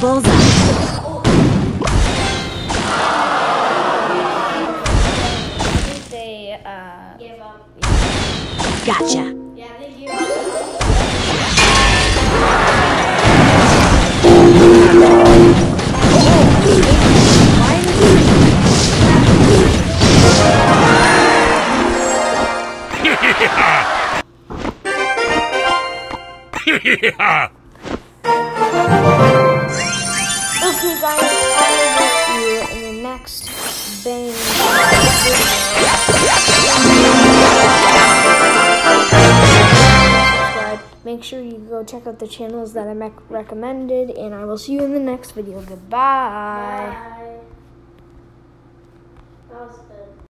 Bullseye. They uh Give up. Gotcha. Okay, guys, I will see you in the next video. Make sure you go check out the channels that I recommended, and I will see you in the next video. Goodbye. Bye.